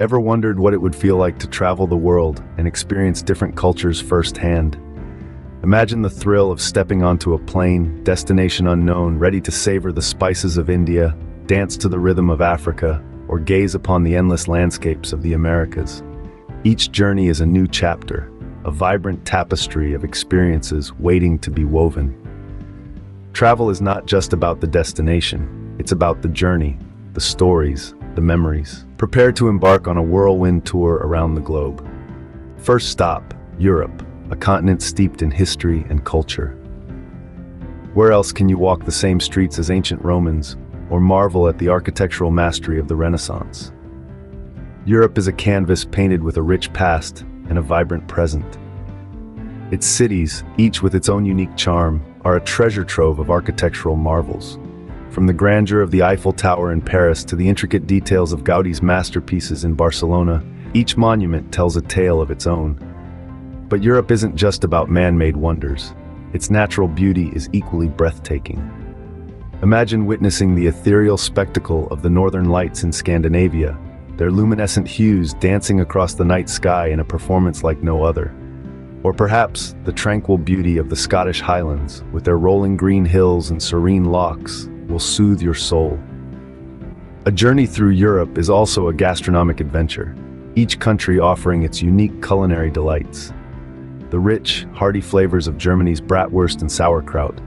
Ever wondered what it would feel like to travel the world and experience different cultures firsthand? Imagine the thrill of stepping onto a plane, destination unknown, ready to savor the spices of India, dance to the rhythm of Africa, or gaze upon the endless landscapes of the Americas. Each journey is a new chapter, a vibrant tapestry of experiences waiting to be woven. Travel is not just about the destination, it's about the journey, the stories, the memories. Prepare to embark on a whirlwind tour around the globe. First stop, Europe, a continent steeped in history and culture. Where else can you walk the same streets as ancient Romans or marvel at the architectural mastery of the Renaissance? Europe is a canvas painted with a rich past and a vibrant present. Its cities, each with its own unique charm, are a treasure trove of architectural marvels. From the grandeur of the Eiffel Tower in Paris to the intricate details of Gaudi's masterpieces in Barcelona, each monument tells a tale of its own. But Europe isn't just about man-made wonders. Its natural beauty is equally breathtaking. Imagine witnessing the ethereal spectacle of the northern lights in Scandinavia, their luminescent hues dancing across the night sky in a performance like no other. Or perhaps the tranquil beauty of the Scottish Highlands, with their rolling green hills and serene lochs, will soothe your soul. A journey through Europe is also a gastronomic adventure, each country offering its unique culinary delights. The rich, hearty flavors of Germany's bratwurst and sauerkraut,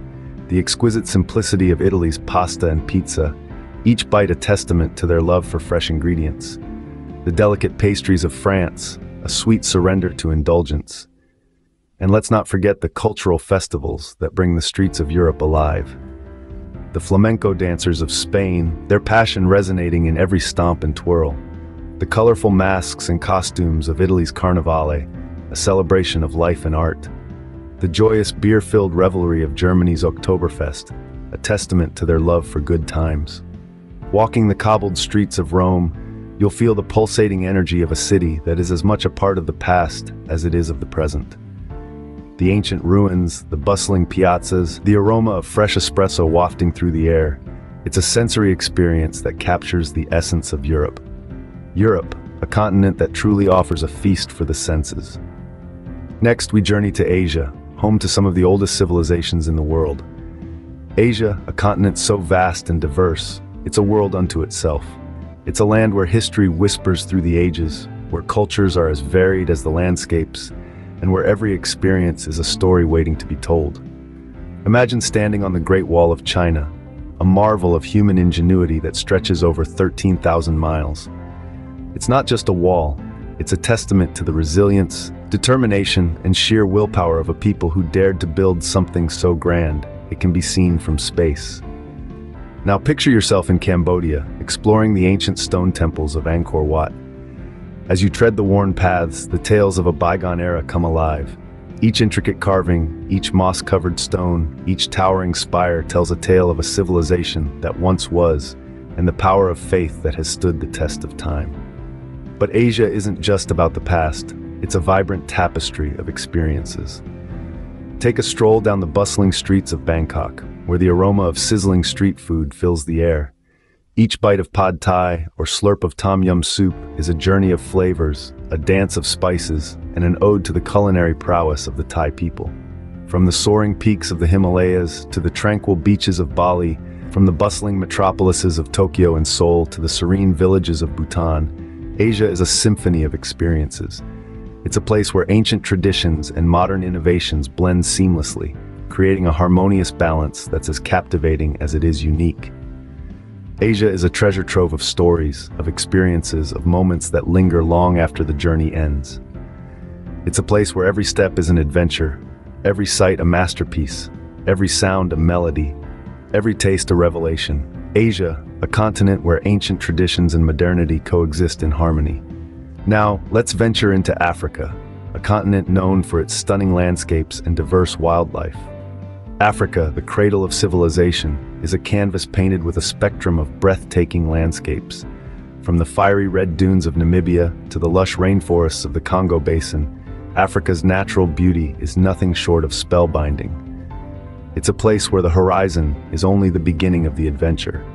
the exquisite simplicity of Italy's pasta and pizza, each bite a testament to their love for fresh ingredients. The delicate pastries of France, a sweet surrender to indulgence. And let's not forget the cultural festivals that bring the streets of Europe alive the flamenco dancers of Spain, their passion resonating in every stomp and twirl. The colorful masks and costumes of Italy's Carnivale, a celebration of life and art. The joyous beer-filled revelry of Germany's Oktoberfest, a testament to their love for good times. Walking the cobbled streets of Rome, you'll feel the pulsating energy of a city that is as much a part of the past as it is of the present the ancient ruins, the bustling piazzas, the aroma of fresh espresso wafting through the air. It's a sensory experience that captures the essence of Europe. Europe, a continent that truly offers a feast for the senses. Next, we journey to Asia, home to some of the oldest civilizations in the world. Asia, a continent so vast and diverse, it's a world unto itself. It's a land where history whispers through the ages, where cultures are as varied as the landscapes, and where every experience is a story waiting to be told. Imagine standing on the Great Wall of China, a marvel of human ingenuity that stretches over 13,000 miles. It's not just a wall, it's a testament to the resilience, determination, and sheer willpower of a people who dared to build something so grand it can be seen from space. Now picture yourself in Cambodia, exploring the ancient stone temples of Angkor Wat. As you tread the worn paths, the tales of a bygone era come alive. Each intricate carving, each moss-covered stone, each towering spire tells a tale of a civilization that once was, and the power of faith that has stood the test of time. But Asia isn't just about the past, it's a vibrant tapestry of experiences. Take a stroll down the bustling streets of Bangkok, where the aroma of sizzling street food fills the air. Each bite of pad thai or slurp of tom yum soup is a journey of flavors, a dance of spices, and an ode to the culinary prowess of the Thai people. From the soaring peaks of the Himalayas to the tranquil beaches of Bali, from the bustling metropolises of Tokyo and Seoul to the serene villages of Bhutan, Asia is a symphony of experiences. It's a place where ancient traditions and modern innovations blend seamlessly, creating a harmonious balance that's as captivating as it is unique. Asia is a treasure trove of stories, of experiences, of moments that linger long after the journey ends. It's a place where every step is an adventure, every sight a masterpiece, every sound a melody, every taste a revelation. Asia, a continent where ancient traditions and modernity coexist in harmony. Now, let's venture into Africa, a continent known for its stunning landscapes and diverse wildlife. Africa, the cradle of civilization, is a canvas painted with a spectrum of breathtaking landscapes. From the fiery red dunes of Namibia to the lush rainforests of the Congo Basin, Africa's natural beauty is nothing short of spellbinding. It's a place where the horizon is only the beginning of the adventure.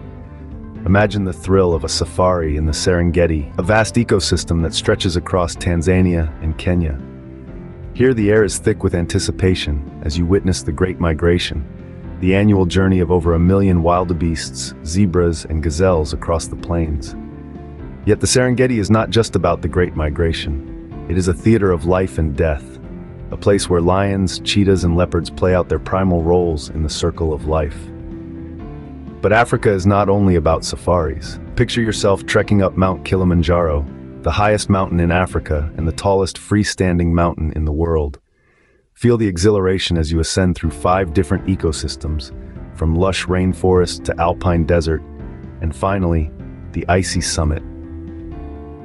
Imagine the thrill of a safari in the Serengeti, a vast ecosystem that stretches across Tanzania and Kenya. Here the air is thick with anticipation as you witness the Great Migration, the annual journey of over a million wildebeests, zebras, and gazelles across the plains. Yet the Serengeti is not just about the Great Migration. It is a theater of life and death, a place where lions, cheetahs, and leopards play out their primal roles in the circle of life. But Africa is not only about safaris. Picture yourself trekking up Mount Kilimanjaro, the highest mountain in Africa and the tallest freestanding mountain in the world. Feel the exhilaration as you ascend through five different ecosystems, from lush rainforest to alpine desert, and finally, the icy summit.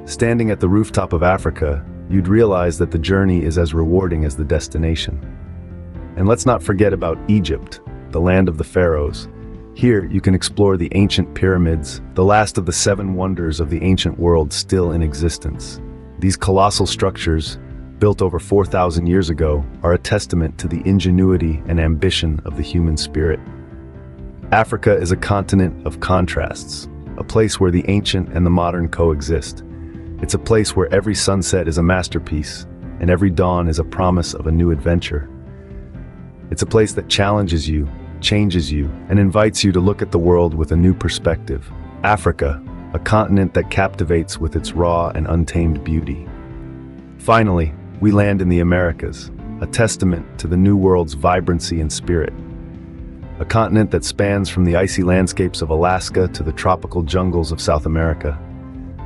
Standing at the rooftop of Africa, you'd realize that the journey is as rewarding as the destination. And let's not forget about Egypt, the land of the pharaohs, here, you can explore the ancient pyramids, the last of the seven wonders of the ancient world still in existence. These colossal structures, built over 4,000 years ago, are a testament to the ingenuity and ambition of the human spirit. Africa is a continent of contrasts, a place where the ancient and the modern coexist. It's a place where every sunset is a masterpiece, and every dawn is a promise of a new adventure. It's a place that challenges you changes you, and invites you to look at the world with a new perspective. Africa, a continent that captivates with its raw and untamed beauty. Finally, we land in the Americas, a testament to the New World's vibrancy and spirit. A continent that spans from the icy landscapes of Alaska to the tropical jungles of South America.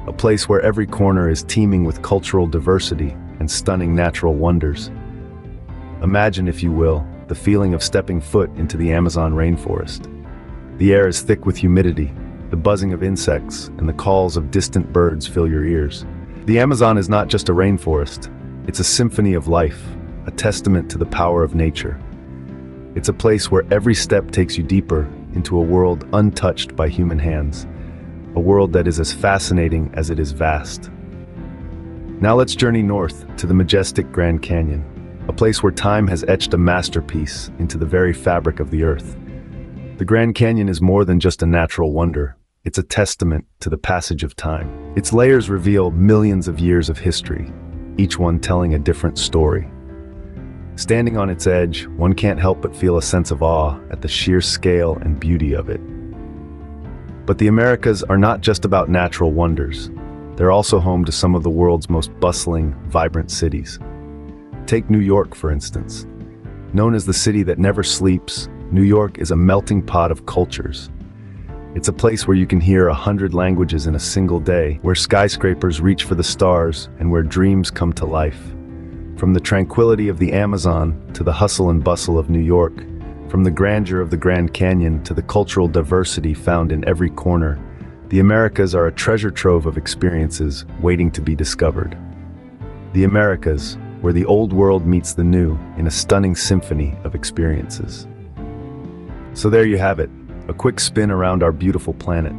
A place where every corner is teeming with cultural diversity and stunning natural wonders. Imagine, if you will, the feeling of stepping foot into the Amazon rainforest. The air is thick with humidity, the buzzing of insects and the calls of distant birds fill your ears. The Amazon is not just a rainforest, it's a symphony of life, a testament to the power of nature. It's a place where every step takes you deeper into a world untouched by human hands, a world that is as fascinating as it is vast. Now let's journey north to the majestic Grand Canyon a place where time has etched a masterpiece into the very fabric of the earth. The Grand Canyon is more than just a natural wonder. It's a testament to the passage of time. Its layers reveal millions of years of history, each one telling a different story. Standing on its edge, one can't help but feel a sense of awe at the sheer scale and beauty of it. But the Americas are not just about natural wonders. They're also home to some of the world's most bustling, vibrant cities. Take New York, for instance. Known as the city that never sleeps, New York is a melting pot of cultures. It's a place where you can hear a hundred languages in a single day, where skyscrapers reach for the stars, and where dreams come to life. From the tranquility of the Amazon to the hustle and bustle of New York, from the grandeur of the Grand Canyon to the cultural diversity found in every corner, the Americas are a treasure trove of experiences waiting to be discovered. The Americas, where the old world meets the new in a stunning symphony of experiences. So there you have it, a quick spin around our beautiful planet.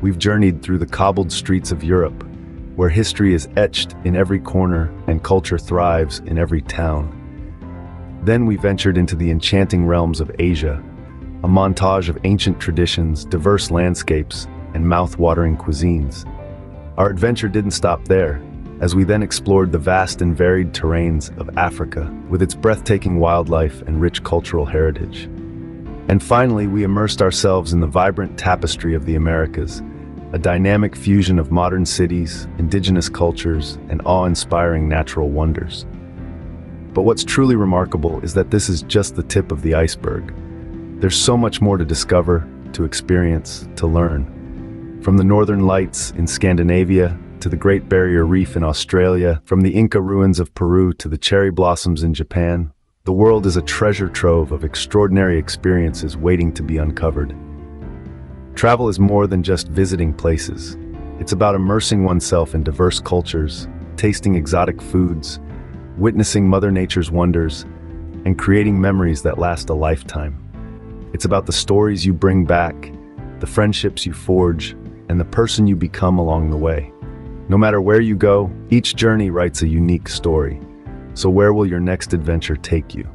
We've journeyed through the cobbled streets of Europe, where history is etched in every corner and culture thrives in every town. Then we ventured into the enchanting realms of Asia, a montage of ancient traditions, diverse landscapes, and mouth-watering cuisines. Our adventure didn't stop there as we then explored the vast and varied terrains of Africa with its breathtaking wildlife and rich cultural heritage. And finally, we immersed ourselves in the vibrant tapestry of the Americas, a dynamic fusion of modern cities, indigenous cultures, and awe-inspiring natural wonders. But what's truly remarkable is that this is just the tip of the iceberg. There's so much more to discover, to experience, to learn. From the northern lights in Scandinavia to the Great Barrier Reef in Australia, from the Inca ruins of Peru to the cherry blossoms in Japan, the world is a treasure trove of extraordinary experiences waiting to be uncovered. Travel is more than just visiting places. It's about immersing oneself in diverse cultures, tasting exotic foods, witnessing Mother Nature's wonders, and creating memories that last a lifetime. It's about the stories you bring back, the friendships you forge, and the person you become along the way. No matter where you go, each journey writes a unique story. So where will your next adventure take you?